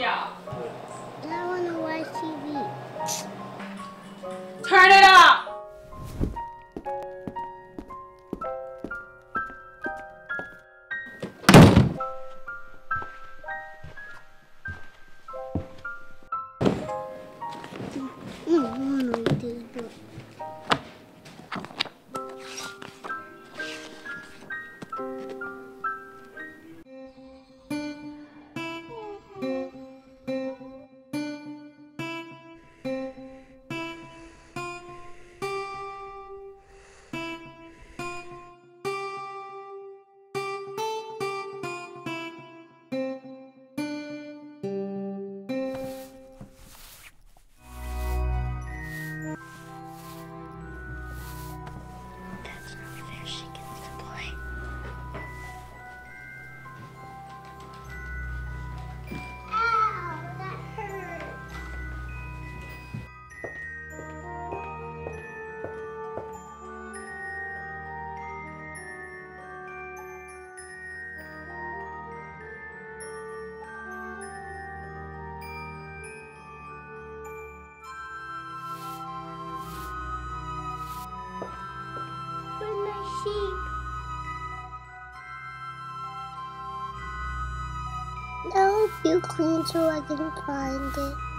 Yeah. sheep. Now if you clean so I can find it.